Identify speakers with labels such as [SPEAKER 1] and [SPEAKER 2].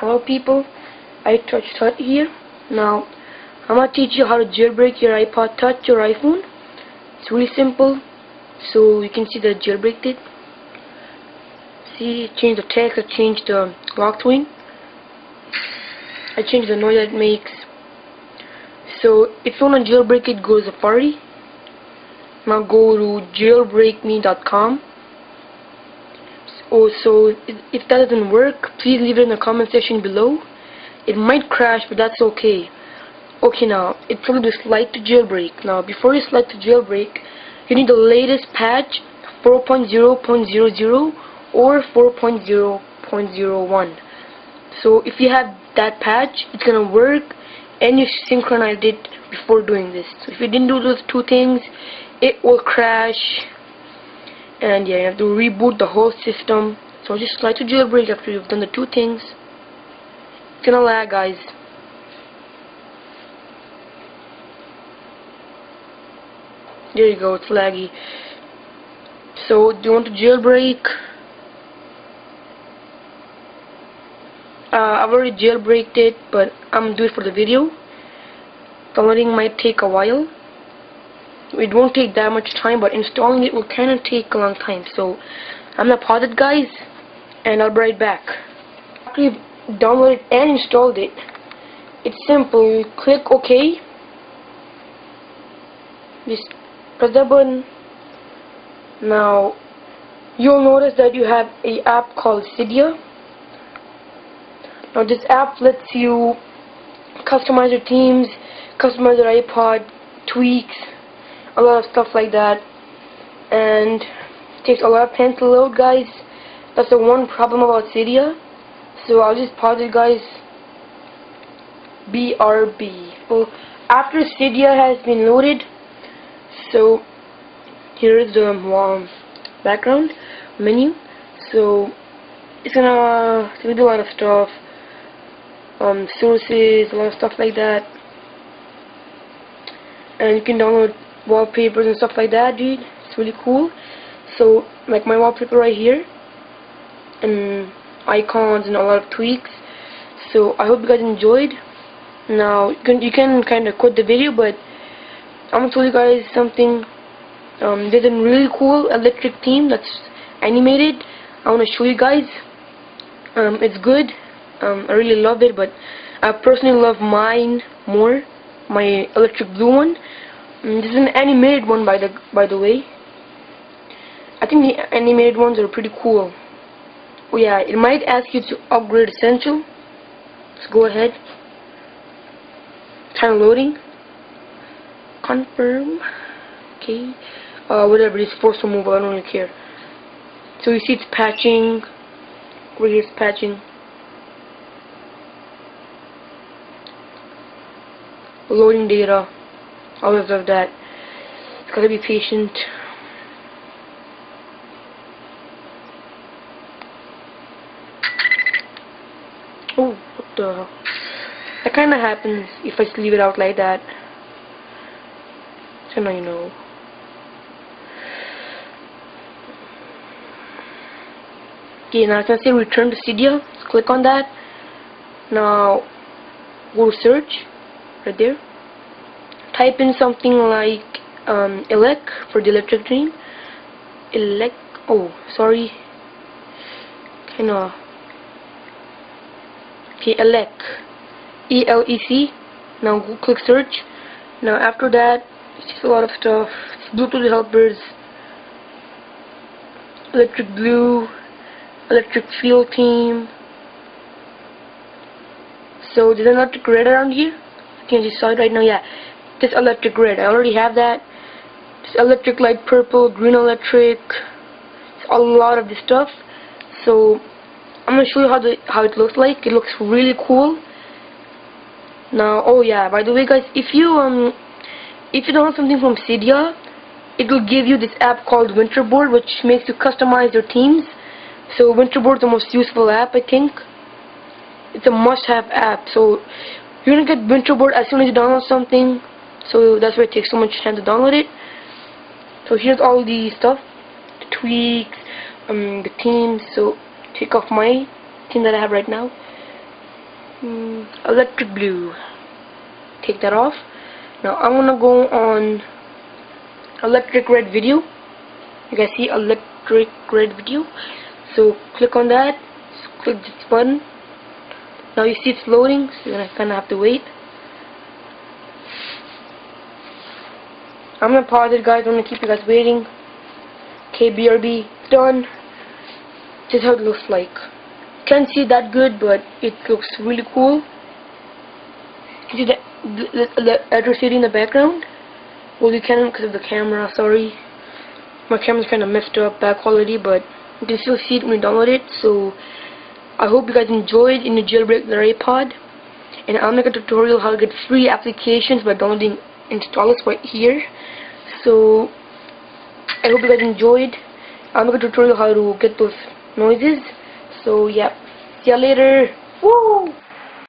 [SPEAKER 1] Hello people, I Touch here. Now, I'm to teach you how to jailbreak your iPod Touch or iPhone. It's really simple, so you can see that I jailbreaked it. See, change the text, I changed the lock screen. I changed the noise that it makes. So, if you want to jailbreak it, go to Safari. Now go to jailbreakme.com Oh, also if that doesn't work please leave it in the comment section below. It might crash but that's okay. Okay now it's going to slide to jailbreak. Now before you slide to jailbreak you need the latest patch 4.0.00 or 4.0.01 so if you have that patch it's gonna work and you synchronized it before doing this. So if you didn't do those two things it will crash and yeah you have to reboot the whole system. So just try to jailbreak after you've done the two things. It's gonna lag guys. There you go it's laggy. So do you want to jailbreak? Uh, I've already jailbreaked it but I'm gonna do it for the video. The downloading might take a while it won't take that much time but installing it will kind of take a long time. So I'm gonna pause it guys and I'll be right back. After you've downloaded and installed it it's simple. You click OK. Just press that button. Now you'll notice that you have a app called Cydia. Now this app lets you customize your themes customize your iPod tweaks a lot of stuff like that. And takes a lot of pen to load guys. That's the one problem about Cydia. So I'll just pause it guys. BRB well after Cydia has been loaded so here is the um, background menu. So it's gonna, gonna do a lot of stuff um, sources, a lot of stuff like that. And you can download wallpapers and stuff like that dude. It's really cool. So like my wallpaper right here and icons and a lot of tweaks. So I hope you guys enjoyed. Now you can, you can kind of quit the video but I'm gonna tell you guys something um, there's a really cool electric theme that's animated. I want to show you guys. Um, it's good. Um, I really love it but I personally love mine more my electric blue one Mm, this is an animated one by the by the way. I think the animated ones are pretty cool. Oh yeah, it might ask you to upgrade essential. Let's go ahead. Time loading. Confirm. Okay. Uh, whatever, it's force removal, I don't really care. So you see it's patching. Where here's patching. Loading data always of that. Gotta be patient. Oh, what the That kinda happens if I just leave it out like that. So now you know. Okay, now it's gonna say return to Cydia. Let's click on that. Now go to search right there type in something like um, elec for the electric dream. Elec oh sorry. Kinda. Okay elec. E-L-E-C now click search. Now after that it's just a lot of stuff. It's Bluetooth helpers. Electric blue. Electric field team. So there's an electric red around here? You can just saw it right now. Yeah this electric red. I already have that. This electric light purple, green electric, a lot of this stuff. So I'm gonna show you how the how it looks like. It looks really cool. Now, oh yeah, by the way, guys, if you um if you download something from Cydia, it will give you this app called Winterboard, which makes you customize your themes. So Winterboard is the most useful app, I think. It's a must-have app. So you're gonna get Winterboard as soon as you download something so that's why it takes so much time to download it. So here's all the stuff the tweaks um, the themes so take off my theme that I have right now. Mm, electric blue. Take that off. Now I'm gonna go on electric red video. You guys see electric red video? So click on that. Click this button. Now you see it's loading so you're gonna kinda have to wait I'm gonna pause it guys. I'm gonna keep you guys waiting. KBRB done. This is how it looks like. Can't see that good but it looks really cool. You see the, the, the, the city in the background? Well you can't because of the camera sorry. My camera's kinda messed up bad quality but you can still see it when you download it so I hope you guys enjoyed in the jailbreak the iPod and I'll make a tutorial how to get free applications by downloading installers right here. So I hope you guys enjoyed. I'll make a tutorial how to get those noises. So yeah. See ya later. Woo!